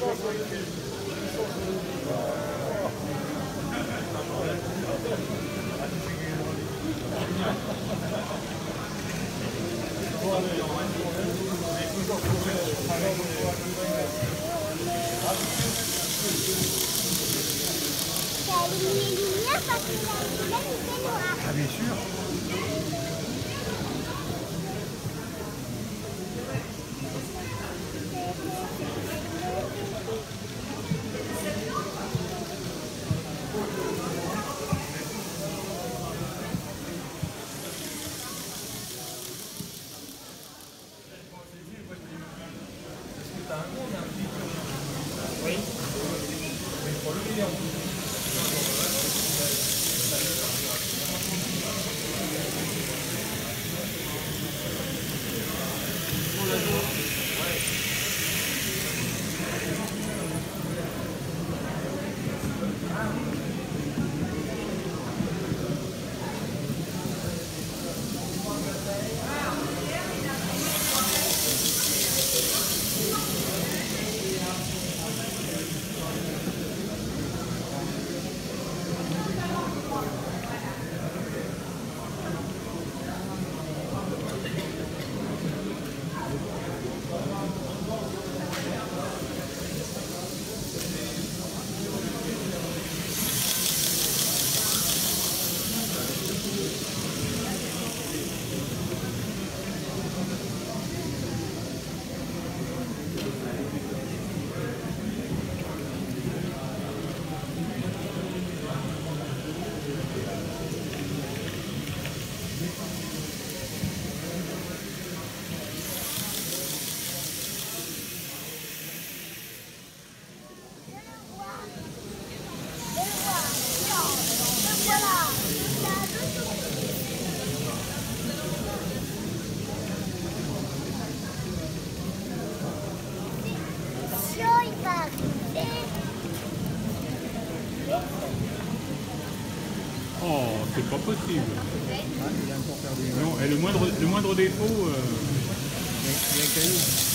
Ah bien sûr. C'est pas possible. Non, et le moindre, le moindre défaut. euh, il y a un caillou.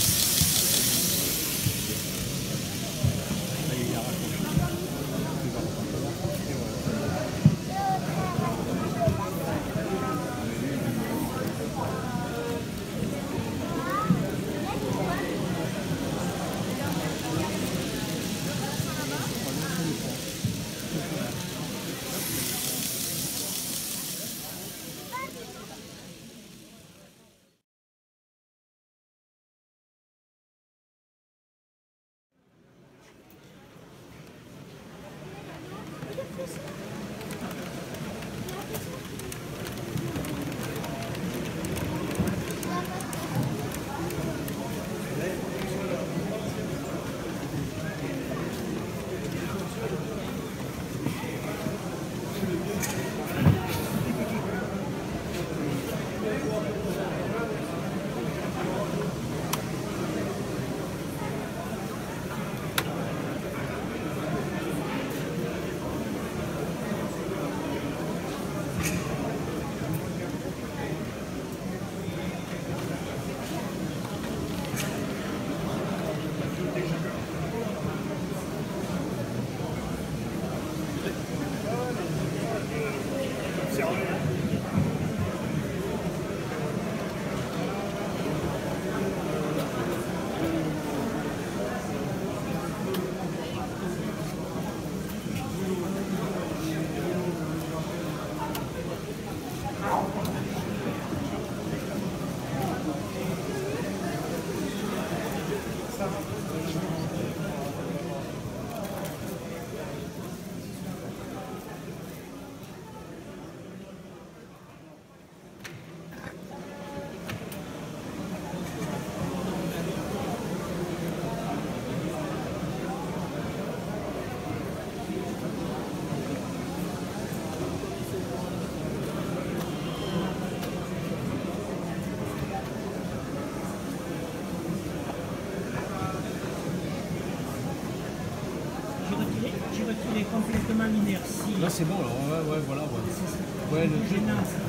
J'ai retiré, j'ai retiré complètement l'inertie. Là, c'est bon, alors. Ouais, ouais, voilà. Ouais, ouais le truc.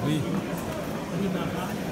Oui. Démarrage.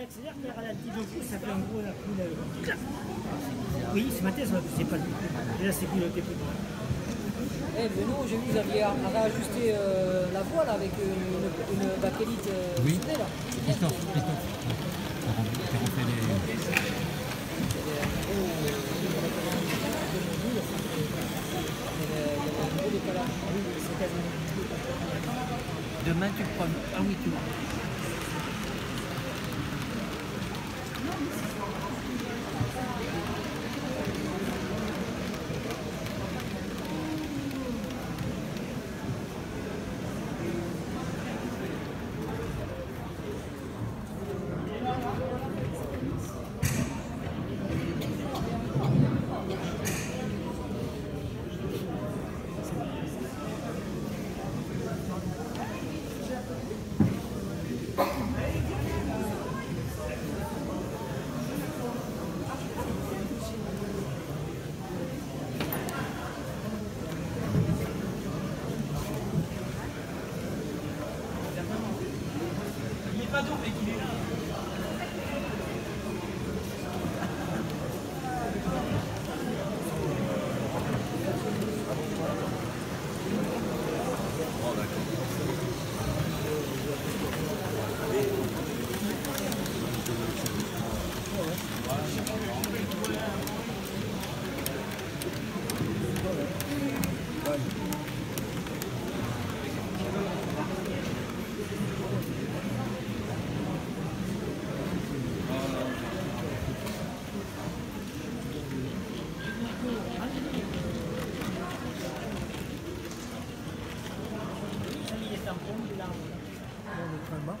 L'accélère, mais ralentit d'un coup, ça fait un gros la coup de... Clac Oui, ce matin, ça c'est pas le Et là, c'est plus. Eh Benoît, j'ai vu que vous aviez réajusté euh, la voile avec une, une bakélite euh, Oui. soudée, là. Christophe, Christophe. Les... Ah c'est. Demain, tu prends. Ah oui, tu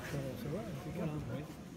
Il est tampon, il est là.